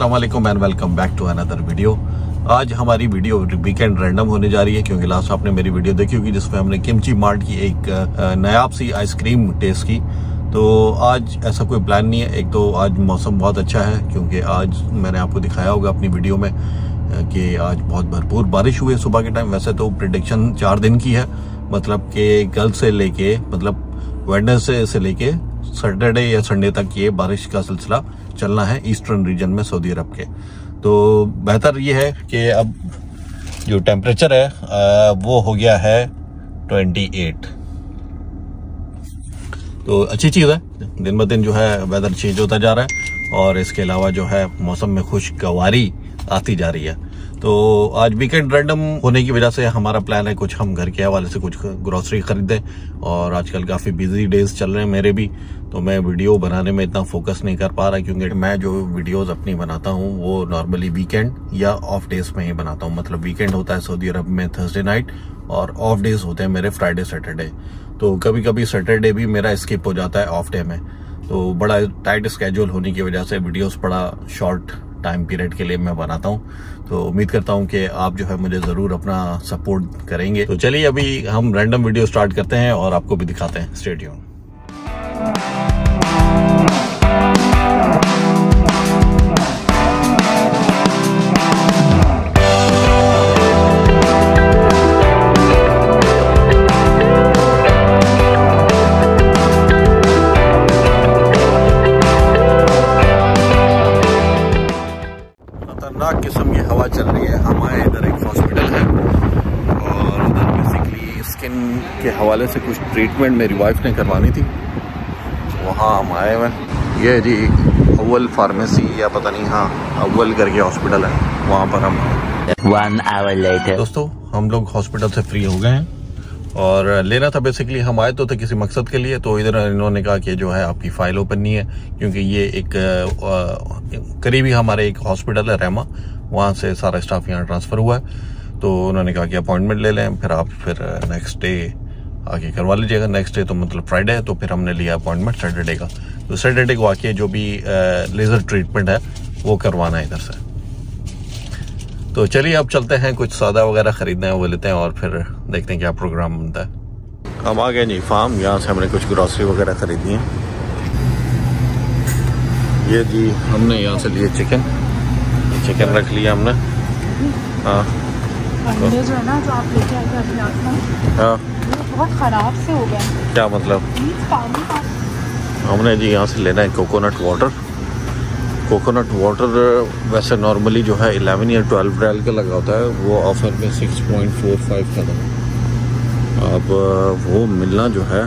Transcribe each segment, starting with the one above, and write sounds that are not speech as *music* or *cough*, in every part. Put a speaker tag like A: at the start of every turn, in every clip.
A: वालेकुम and welcome back to another video आज हमारी वीडियो वीकेंड रैंडम होने जा रही है, क्योंकि लास्ट आपने मेरी वीडियो देखी होगी, जिसमें हमने किमची मार्ट की एक नायाब सी आइसक्रीम टेस्ट की। तो आज ऐसा कोई प्लान नहीं है। एक तो आज मौसम बहुत अच्छा है, क्योंकि आज मैंने आपको दिखाया होगा अपनी वीडियो में कि आज बहुत भरपूर बारिश हुई है सुबह के टाइम वैसे तो प्रिडिक्शन चार दिन की है। मतलब कि कल से लेके मतलब वेडनेसडे से लेके सैटरडे या संडे तक ये बारिश का सिलसिला चलना है ईस्टर्न रीजन में सऊदी अरब के। तो बेहतर ये है कि अब जो टेम्परेचर है वो हो गया है 28 तो अच्छी चीज़ है, दिन ब दिन जो है वेदर चेंज होता जा रहा है और इसके अलावा जो है मौसम में खुशगवारी आती जा रही है। तो आज वीकेंड रैंडम होने की वजह से हमारा प्लान है कुछ हम घर के हवाले से कुछ ग्रोसरी खरीदें और आजकल काफ़ी बिज़ी डेज़ चल रहे हैं मेरे भी। तो मैं वीडियो बनाने में इतना फोकस नहीं कर पा रहा क्योंकि मैं जो वीडियोस अपनी बनाता हूँ, वो नॉर्मली वीकेंड या ऑफ़ डेज़ में ही बनाता हूँ। मतलब वीकेंड होता है सऊदी अरब में थर्सडे नाइट और ऑफ़ डेज़ होते हैं मेरे फ्राइडे सैटरडे तो कभी कभी सैटरडे भी मेरा स्किप हो जाता है ऑफ़ डे में। तो बड़ा टाइट स्केड्यूल होने की वजह से वीडियोस बड़ा शॉर्ट टाइम पीरियड के लिए मैं बनाता हूँ। तो उम्मीद करता हूँ कि आप जो है मुझे ज़रूर अपना सपोर्ट करेंगे। तो चलिए अभी हम रैंडम वीडियो स्टार्ट करते हैं और आपको भी दिखाते हैं। स्टेडियम के से कुछ ट्रीटमेंट मेरी वाइफ ने करवानी थी। वहाँ हम आए हुए ये जी अव्वल फार्मेसी या पता नहीं हाँ अव्वल करके हॉस्पिटल है। वहाँ पर हम
B: One hour later.
A: दोस्तों हम लोग हॉस्पिटल से फ्री हो गए हैं। और लेना था बेसिकली हम आए तो थे किसी मकसद के लिए तो इधर इन्होंने कहा कि जो है आपकी फ़ाइल ओपन नहीं है क्योंकि ये एक करीबी हमारे एक हॉस्पिटल है रहमा वहाँ से सारा स्टाफ यहाँ ट्रांसफ़र हुआ है। तो उन्होंने कहा कि अपॉइंटमेंट ले लें फिर आप फिर नेक्स्ट डे आके करवा लीजिएगा। नेक्स्ट डे तो मतलब फ्राइडे है तो फिर हमने लिया अपॉइंटमेंट सैटरडे का। तो सैटरडे को आके जो भी लेज़र ट्रीटमेंट है वो करवाना है इधर से। तो चलिए अब चलते हैं कुछ सौदा वगैरह खरीदना है वो लेते हैं और फिर देखते हैं क्या प्रोग्राम बनता है। हम आ गए जी फार्म यहाँ से हमने कुछ ग्रॉसरी वगैरह खरीदनी है। ये जी हमने यहाँ से लिए चिकन चिकन रख लिया हमने। हाँ।
C: जो है। बहुत खराब से हो गए
A: क्या मतलब?
C: का।
A: हमने जी यहाँ से लेना है कोकोनट वाटर कोकोनट वाटर वैसे नॉर्मली जो है 11 या 12 रियाल का लगा होता है वो ऑफ़र में 6.45 का था। अब वो मिलना जो है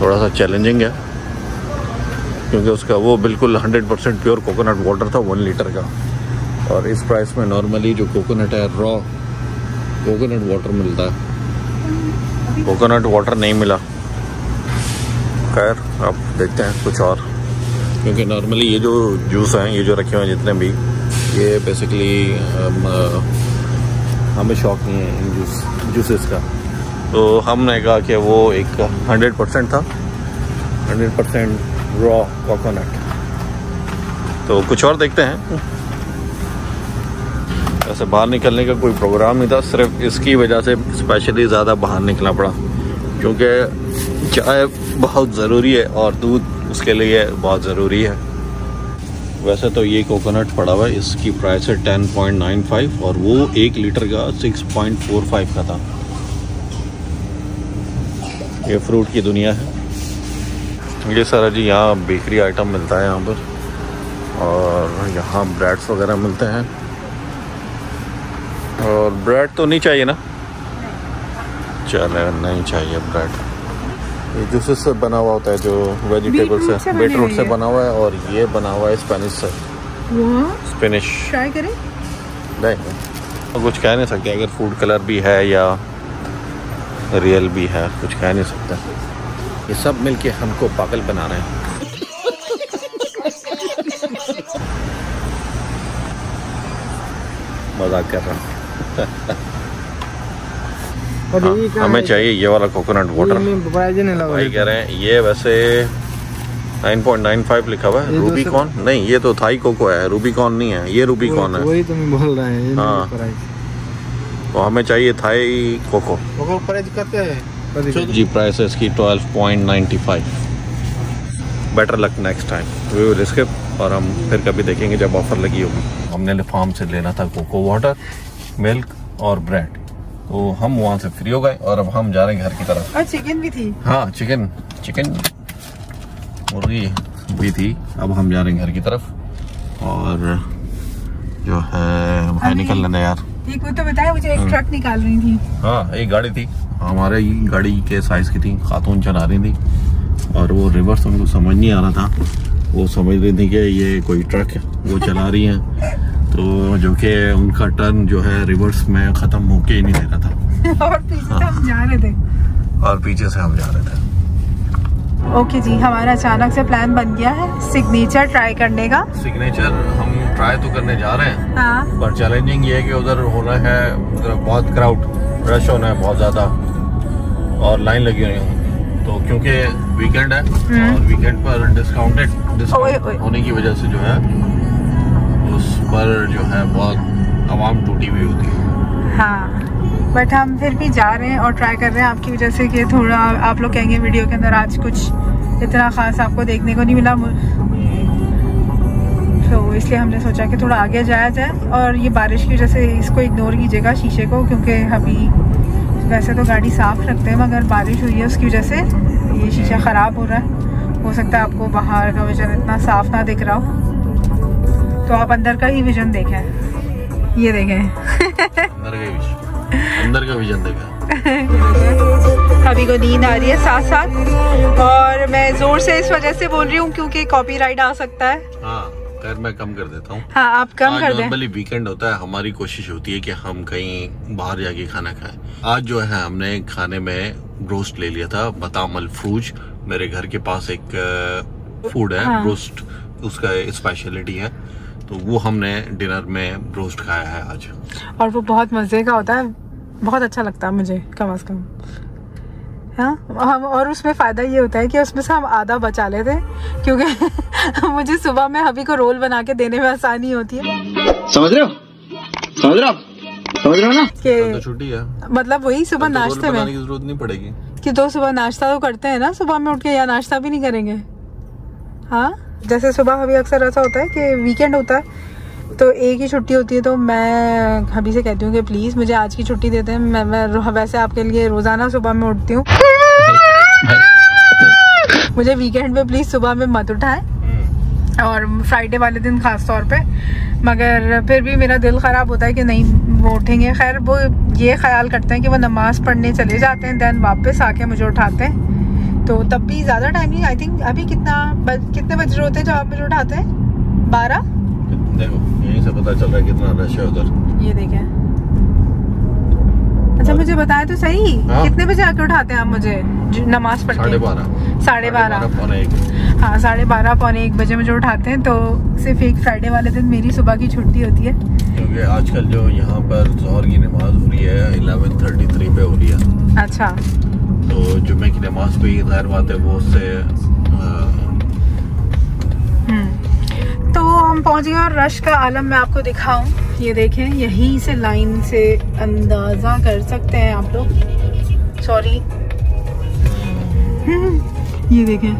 A: थोड़ा सा चैलेंजिंग है क्योंकि उसका वो बिल्कुल 100 परसेंट प्योर कोकोनट वाटर था वन लीटर का। और इस प्राइस में नॉर्मली जो कोकोनट है रॉ कोकोनट वाटर मिलता है। कोकोनट वाटर नहीं मिला। खैर, अब देखते हैं कुछ और। क्योंकि नॉर्मली ये जो जूस हैं, ये जो रखे हुए हैं जितने भी, ये बेसिकली हमें शौक नहीं है इन जूस जूसेस का। तो हमने कहा कि वो एक हंड्रेड परसेंट था। हंड्रेड परसेंट रॉ कोकोनट तो कुछ और देखते हैं। ऐसे बाहर निकलने का कोई प्रोग्राम नहीं था, सिर्फ़ इसकी वजह से स्पेशली ज़्यादा बाहर निकलना पड़ा। क्योंकि चाय बहुत ज़रूरी है और दूध उसके लिए बहुत ज़रूरी है। वैसे तो ये कोकोनट पड़ा हुआ है, इसकी प्राइस है 10.95 और वो एक लीटर का 6.45 का था। ये फ्रूट की दुनिया है। ये सारा जी यहाँ बेकरी आइटम मिलता है यहाँ पर और यहाँ ब्रेड्स वगैरह मिलते हैं। और ब्रेड तो नहीं चाहिए ना? चले नहीं चाहिए ब्रेड ये जूसेस से बना हुआ होता है जो वेजिटेबल से
C: बने
A: बीटरूट से बना हुआ है और ये बना हुआ है स्पेनिश से। स्पेनिश
C: ट्राई करें।
A: नहीं कुछ कह नहीं सकते अगर फ़ूड कलर भी है या रियल भी है कुछ कह नहीं सकते। ये सब मिलके हमको पागल बना रहे हैं। *laughs* मज़ाक कर रहा हूँ।
D: और
A: हाँ,
D: ये
A: हमें चाहिए ये वाला कोकोनट वाटर भाई कह रहे हैं ये वैसे 9.95 लिखा हुआ है। रूबी
D: दूसरा-
A: कॉन नहीं ये तो थाई कोको है रूबी कॉन नहीं है ये रूबी कॉन है।
D: वही तो मैं बोल रहा है ये
A: हाँ। तो हमें चाहिए थाई कोको
D: वो प्राइस करते हैं।
A: जी प्राइस है इसकी 12.95 better luck next time we will skip और हम फिर कभी देखेंगे जब ऑफ़र लगी होगी। हमने फार्म से लेना था कोको वाटर मिल्क और ब्रेड तो हम वहाँ से फ्री हो गए और अब हम जा रहे हैं घर की तरफ़।
C: और चिकन भी थी।
A: हाँ चिकन चिकन मुर्गी भी थी। अब हम जा रहे हैं घर की तरफ़। और जो है भाई निकल लेना यार।
C: एक वो तो बताया मुझे एक ट्रक निकाल रही थी।
A: हाँ एक गाड़ी थी। हमारे ही गाड़ी के साइज़ की थी खातून चला रही थी। और वो रिवर्स उनको समझ नहीं आ रहा था। वो समझ रही थी कि ये कोई ट्रक है वो चला रही हैं। *laughs* तो जो कि उनका टर्न जो है रिवर्स में ख़त्म होके ही नहीं दे रहा था। *laughs*
C: और पीछे से हम जा रहे थे।
A: और पीछे से हम जा रहे थे।
C: ओके जी हमारा अचानक से प्लान बन गया है सिग्नेचर ट्राई करने का।
A: सिग्नेचर हम ट्राई तो करने जा रहे हैं
C: हाँ।
A: पर चैलेंजिंग ये है कि उधर होना है उधर बहुत क्राउड रश होना है बहुत ज़्यादा और लाइन लगी हुई है। तो क्योंकि वीकेंड है और वीकेंड पर डिस्काउंटेड। डिस्काउंट होने की वजह से जो है पर जो है बहुत आवाम टूटी हुई होती है।
C: हाँ बट हम फिर भी जा रहे हैं और ट्राई कर रहे हैं आपकी वजह से कि थोड़ा आप लोग कहेंगे वीडियो के अंदर आज कुछ इतना खास आपको देखने को नहीं मिला। तो इसलिए हमने सोचा कि थोड़ा आगे जाया जाए और ये बारिश की वजह से इसको इग्नोर कीजिएगा शीशे को, क्योंकि अभी वैसे तो गाड़ी साफ़ रखते हैं, मगर बारिश हुई है उसकी वजह से ये शीशा ख़राब हो रहा है। हो सकता है आपको बाहर का विजन इतना साफ़ ना दिख रहा हो। तो आप अंदर का ही विजन देखें। ये देखें।
A: अंदर का विजन अंदर का विजन देखा।
C: अभी को नींद आ रही है साथ साथ और मैं ज़ोर से इस वजह से बोल रही हूँ क्योंकि कॉपीराइट आ सकता है।
A: हाँ खैर मैं कम कर देता हूँ।
C: हाँ आप कम कर दें।
A: नॉर्मली वीकेंड होता है हमारी कोशिश होती है कि हम कहीं बाहर जाके खाना खाएँ। आज जो है हमने खाने में रोस्ट ले लिया था बताम अल्फ्रूज मेरे घर के पास एक फ़ूड है
C: हाँ।
A: रोस्ट उसका स्पेशलिटी है। तो वो हमने डिनर में रोस्ट खाया है आज।
C: और वो बहुत मज़े का होता है। बहुत अच्छा लगता है मुझे कम अज कम। हाँ? हम और उसमें फ़ायदा ये होता है कि उसमें से हम आधा बचा लेते हैं क्योंकि *laughs* मुझे सुबह में हबी को रोल बना के देने में आसानी होती है।
B: समझ रहे हो? समझ रहे हो समझ रहे हो ना?
A: तो
C: कि
A: छुट्टी है।
C: मतलब वही सुबह
A: तो
C: नाश्ते में।
A: की ज़रूरत नहीं पड़ेगी।
C: कि दो सुबह नाश्ता तो करते हैं ना सुबह में उठ के या नाश्ता भी नहीं करेंगे? हाँ? जैसे सुबह अभी अक्सर ऐसा होता है कि वीकेंड होता है तो एक ही छुट्टी होती है तो मैं हबी से कहती हूँ कि प्लीज़ मुझे आज की छुट्टी देते हैं मैं, मैं वैसे आपके लिए रोज़ाना सुबह में उठती हूँ। मुझे वीकेंड में प्लीज़ सुबह में मत उठाएँ। और फ्राइडे वाले दिन खास तौर पे। मगर फिर भी मेरा दिल ख़राब होता है कि नहीं वो उठेंगे। खैर वो ये ख्याल करते हैं कि वो नमाज़ पढ़ने चले जाते हैं देन वापस आके मुझे उठाते हैं। तो तब भी ज़्यादा टाइम नहीं आई थिंक अभी कितना बज, कितने बज रहे होते हैं जब आप मुझे उठाते हैं? बारह?
A: देखो यहीं से पता चल रहा है कितना रश है उधर।
C: ये देखें। अच्छा मुझे बताया तो सही।
A: हाँ।
C: कितने बजे आके उठाते हैं आप मुझे? नमाज़ पढ़
A: साढ़े बारह।
C: साढ़े बारह। हाँ साढ़े बारह पौने एक बजे मुझे उठाते हैं तो सिर्फ़ एक फ्राइडे वाले दिन मेरी सुबह की छुट्टी होती है।
A: क्योंकि आजकल जो यहाँ पर जोहर की नमाज़ हो रही है 11:33 पे हो रही है।
C: अच्छा।
A: तो जुम्मे की नमाज़ पे गैर बात है, वो उससे
C: हम्म। तो हम पहुँच गए और रश का आलम मैं आपको दिखाऊँ। ये देखें, यहीं से लाइन से अंदाज़ा कर सकते हैं आप लोग। सॉरी ये देखें।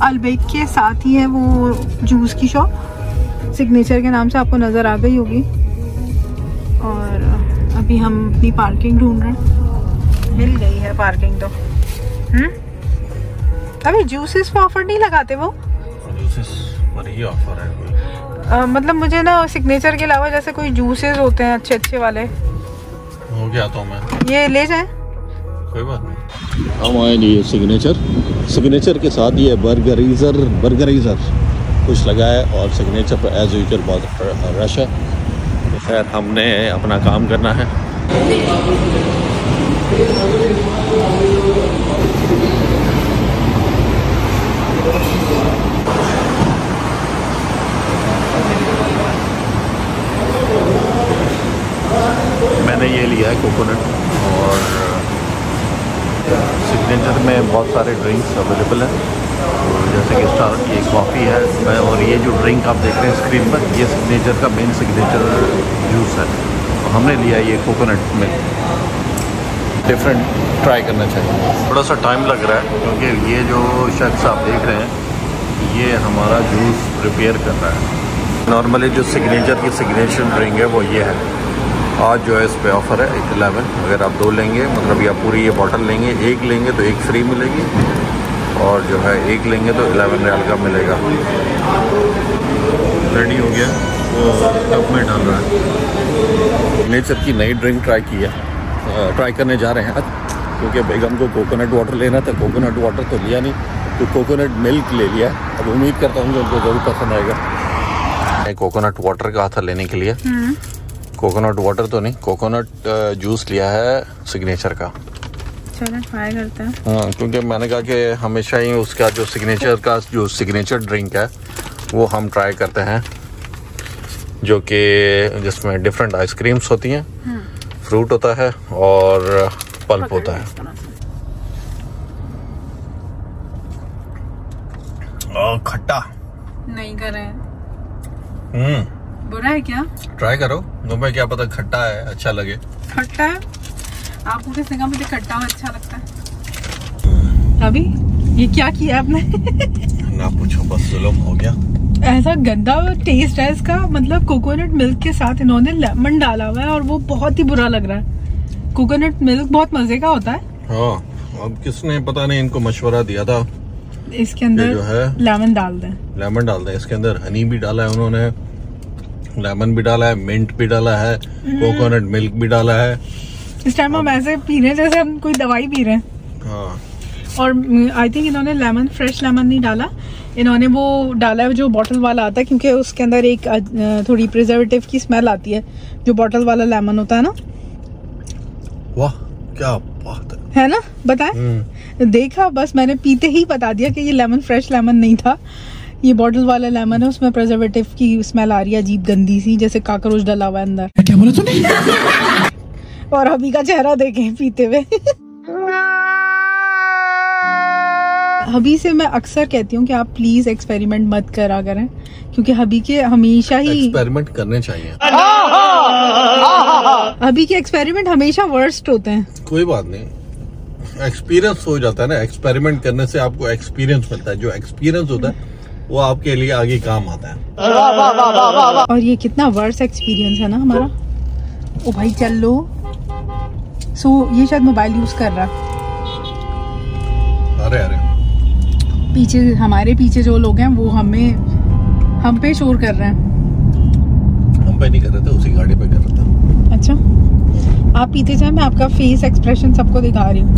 C: अलबेक के साथ ही है वो जूस की शॉप। सिग्नेचर के नाम से आपको नज़र आ गई होगी। और अभी हम अपनी पार्किंग ढूंढ रहे हैं। मिल गई है पार्किंग तो। हम्म? अभी जूसेस पे ऑफ़र नहीं लगाते वो?
A: जूसेस पर ही ऑफ़र है कोई।
C: अ, मतलब मुझे ना सिग्नेचर के अलावा जैसे कोई जूसेस होते हैं अच्छे अच्छे वाले।
A: हो गया तो मैं।
C: ये ले जाए?
A: कोई बात नहीं। हम आए जी सिग्नेचर सिग्नेचर के साथ ये बर्गरीजर बर्गरीजर कुछ लगा है और सिग्नेचर पर एज यूजल बहुत रश है। तो खैर हमने अपना काम करना है। मैंने ये लिया है कोकोनट और सिग्नेचर में बहुत सारे ड्रिंक्स अवेलेबल हैं। तो जैसे कि स्टार ये कॉफ़ी है और ये जो ड्रिंक आप देख रहे हैं स्क्रीन पर, ये सिग्नेचर का मेन सिग्नेचर जूस है। तो हमने लिया ये कोकोनट में। डिफरेंट ट्राई करना चाहिए। थोड़ा सा टाइम लग रहा है क्योंकि ये जो शख्स आप देख रहे हैं ये हमारा जूस प्रिपेयर कर रहा है। नॉर्मली जो सिग्नेचर की सिग्नेचर ड्रिंक है वो ये है। आज जो है इस पर ऑफ़र है एक एलेवन अगर आप दो लेंगे मतलब या पूरी ये बॉटल लेंगे एक लेंगे तो एक फ्री मिलेगी और जो है एक लेंगे तो एलेवन रियाल का मिलेगा। रेडी हो गया? वो कप में डाल रहा है। नेचर की नई ड्रिंक ट्राई की है। ट्राई करने जा रहे हैं। आज क्योंकि बेगम को कोकोनट वाटर लेना था कोकोनट वाटर तो लिया नहीं तो कोकोनट मिल्क ले लिया। अब उम्मीद करता हूँ कि उनको ज़रूर पसंद आएगा। कोकोनट वाटर का था लेने के लिए। कोकोनट वाटर तो नहीं कोकोनट जूस लिया है सिग्नेचर का।
C: चलो ट्राई करते हैं।
A: हाँ क्योंकि मैंने कहा कि हमेशा ही उसका जो सिग्नेचर का जो सिग्नेचर ड्रिंक है वो हम ट्राई करते हैं जो कि जिसमें डिफरेंट आइसक्रीम्स होती हैं। फ्रूट होता है और पल्प होता है। और खट्टा।
C: नहीं कर।
A: हम्म।
C: बुरा है क्या?
A: ट्राई करो। तुम्हें क्या पता खट्टा है अच्छा लगे।
C: खट्टा है? आपको किसने कहा मुझे खट्टा अच्छा लगता है। अभी? ये क्या किया आपने?
A: ना पूछो बस जुलम हो गया।
C: ऐसा गंदा टेस्ट है इसका। मतलब कोकोनट मिल्क के साथ इन्होंने लेमन डाला हुआ है और वो बहुत ही बुरा लग रहा है। कोकोनट मिल्क बहुत मज़े का होता है।
A: हाँ अब किसने पता नहीं इनको मशवरा दिया था
C: इसके अंदर
A: जो है
C: लेमन डाल दें।
A: लेमन डाल दें। इसके अंदर हनी भी डाला है उन्होंने लेमन भी डाला है मिंट भी डाला है कोकोनट मिल्क भी डाला है।
C: इस टाइम हम ऐसे पी रहे हैं जैसे हम कोई दवाई पी रहे हैं।
A: हाँ।
C: और आई थिंक इन्होंने लेमन फ्रेश लेमन नहीं डाला। इन्होंने वो डाला है जो बॉटल वाला आता है क्योंकि उसके अंदर एक थोड़ी प्रिजर्वेटिव की स्मेल आती है जो बॉटल वाला लेमन होता है ना।
A: वाह क्या बात है।
C: है ना? बताए।
A: हम्म,
C: देखा बस मैंने पीते ही बता दिया कि ये लेमन फ्रेश लेमन नहीं था। ये बॉटल वाला लेमन है उसमें प्रिजर्वेटिव की स्मेल आ रही है अजीब गंदी सी जैसे काकरोच डला हुआ है अंदर।
D: क्या बोला तूने?
C: और अभी का चेहरा देखें पीते हुए। *laughs* हबी से मैं अक्सर कहती हूँ कि आप प्लीज़ एक्सपेरिमेंट मत करा करें क्योंकि हबी के हमेशा ही
A: एक्सपेरिमेंट करने चाहिए।
C: हबी के एक्सपेरिमेंट हमेशा वर्स्ट होते हैं।
A: कोई बात नहीं। एक्सपीरियंस हो जाता है ना। एक्सपेरिमेंट करने से आपको एक्सपीरियंस मिलता है। जो एक्सपीरियंस होता है वो आपके लिए आगे काम आता है।
C: और ये कितना वर्स्ट एक्सपीरियंस है ना हमारा। ओ भाई चल लो। सो ये शायद मोबाइल यूज़ कर रहा है।
A: अरे अरे।
C: पीछे हमारे पीछे जो लोग हैं वो हमें हम पे शोर कर रहे हैं।
A: हम पे नहीं कर रहे थे उसी गाड़ी पे कर रहे थे।
C: अच्छा। आप पीते जाए मैं आपका फेस एक्सप्रेशन सबको दिखा रही हूँ।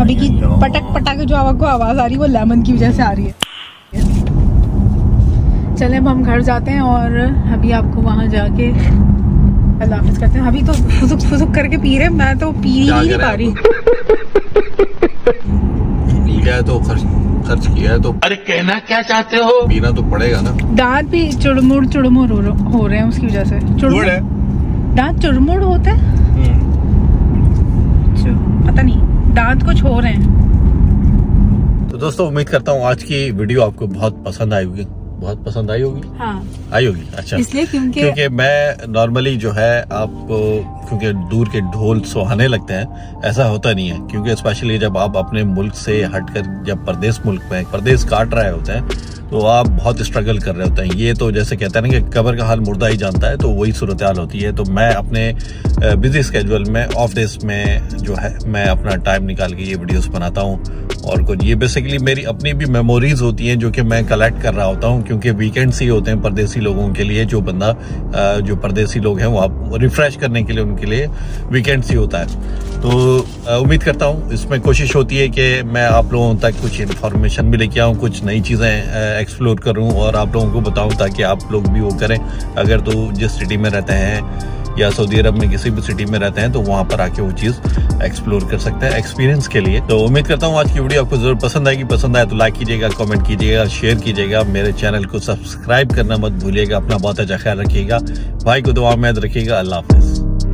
C: अभी की पटक पटक जो आपको आवाज़ आ रही है वो लेमन की वजह से आ रही है। चले अब हम घर जाते हैं और अभी आपको वहाँ जाके अल्लाह हाफिज करते हैं। अभी तो फुसुक फुसुक करके पी रहे हैं, मैं तो पी ही नहीं पा रही।
A: लिया है तो खर्च खर्च किया है तो
B: अरे कहना क्या चाहते हो?
A: पीना तो पड़ेगा ना।
C: दांत भी चुड़मुड़ चुड़मुड़ हो, हो रहे हैं उसकी वजह से। चुड़मुड़
A: है।
C: दांत चुड़मुड़ होते हैं?
A: हम्म,
C: अच्छा, पता नहीं। दांत कुछ हो रहे हैं।
A: तो दोस्तों उम्मीद करता हूँ आज की वीडियो आपको बहुत पसंद आई होगी। बहुत पसंद आई होगी?
C: हाँ।
A: आई होगी अच्छा।
C: इसलिए क्योंकि
A: क्योंकि मैं नॉर्मली जो है आपको क्योंकि दूर के ढोल सुहाने लगते हैं, ऐसा होता नहीं है। क्योंकि स्पेशली जब आप अपने मुल्क से हटकर जब परदेश मुल्क में परदेश काट रहे होते हैं तो आप बहुत स्ट्रगल कर रहे होते हैं। ये तो जैसे कहते हैं ना कि कबर का हाल मुर्दा ही जानता है तो वही सूरत हाल होती है। तो मैं अपने बिज़ी स्केजुअल में ऑफ़ डेज़ में जो है, मैं अपना टाइम निकाल के ये वीडियोस बनाता हूँ। और कुछ, ये बेसिकली मेरी अपनी भी मेमोरीज होती हैं जो कि मैं कलेक्ट कर रहा होता हूँ, क्योंकि वीकेंड्स ही होते हैं परदेसी लोगों के लिए। जो बंदा जो परदेसी लोग हैं, वो आप रिफ्रेश करने के लिए उनके लिए वीकेंड्स ही होता है। तो उम्मीद करता हूँ, इसमें कोशिश होती है कि मैं आप लोगों तक कुछ इन्फॉर्मेशन भी लेके आऊँ, कुछ नई चीज़ें एक्सप्लोर करूँ और आप लोगों को बताऊँ ताकि आप लोग भी वो करें। अगर तो जिस सिटी में रहते हैं या सऊदी अरब में किसी भी सिटी में रहते हैं तो वहाँ पर आके वो चीज़ एक्सप्लोर कर सकते हैं एक्सपीरियंस के लिए। तो उम्मीद करता हूँ, आज की वीडियो आपको ज़रूर पसंद आएगी। पसंद आए तो लाइक कीजिएगा कमेंट कीजिएगा शेयर कीजिएगा। मेरे चैनल को सब्सक्राइब करना मत भूलिएगा। अपना बहुत अच्छा ख्याल रखिएगा। भाई को दुआ में रखिएगा। अल्लाह हाफिज।